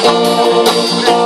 Oh,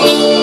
you.